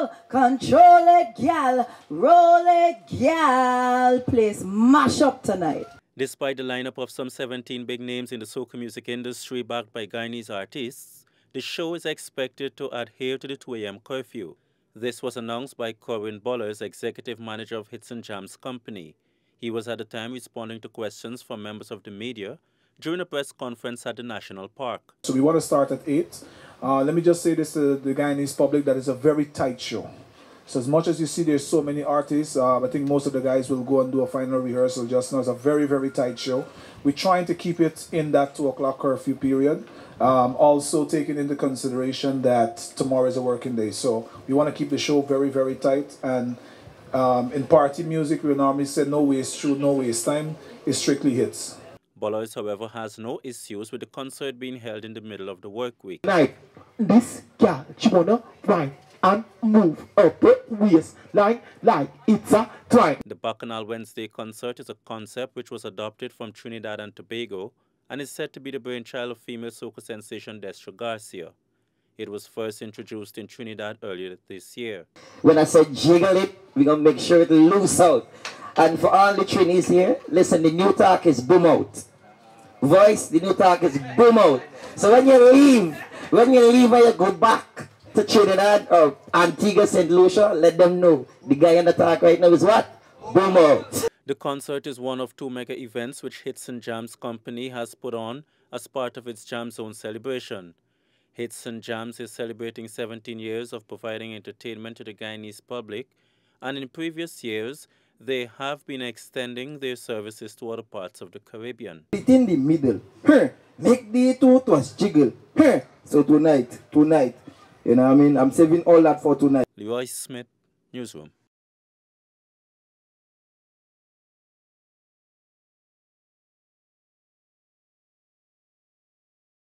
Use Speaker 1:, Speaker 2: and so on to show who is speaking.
Speaker 1: control, control it, gal, roll it, gal. Please mash up tonight.
Speaker 2: Despite the lineup of some 17 big names in the soca music industry backed by Guyanese artists, the show is expected to adhere to the 2 a.m. curfew. This was announced by Kerwin Bollers, executive manager of Hits and Jams Company. He was at the time responding to questions from members of the media during a press conference at the National Park.
Speaker 3: So we want to start at 8. Uh, let me just say this to the Guyanese public that is a very tight show. So as much as you see there's so many artists, uh, I think most of the guys will go and do a final rehearsal just now. It's a very, very tight show. We're trying to keep it in that 2 o'clock curfew period. Um, also taking into consideration that tomorrow is a working day. So we want to keep the show very, very tight. And um, in party music, we normally say no waste through, no waste time. It's strictly hits.
Speaker 2: Bollers, however, has no issues with the concert being held in the middle of the work week.
Speaker 4: Like this girl, she wanna ride and move up the waistline like it's a train.
Speaker 2: The Bacchanal Wednesday concert is a concept which was adopted from Trinidad and Tobago and is said to be the brainchild of female soca sensation Destra Garcia. It was first introduced in Trinidad earlier this year.
Speaker 4: When I said jiggle it, we're gonna make sure it loose out. And for all the Trinis here, listen, the new talk is boom out. Voice, the new talk is boom out. So when you leave, when you leave and you go back to Trinidad or Antigua, St. Lucia, let them know the guy in the talk right now is what? Boom out.
Speaker 2: The concert is one of two mega events which Hits and Jams Company has put on as part of its Jam Zone celebration. Hits and Jams is celebrating 17 years of providing entertainment to the Guyanese public, and in previous years, they have been extending their services to other parts of the Caribbean.
Speaker 4: In the middle. Make the two twas jiggle. Huh. So tonight, tonight, you know what I mean? I'm saving all that for tonight.
Speaker 2: Leroy Smith, Newsroom.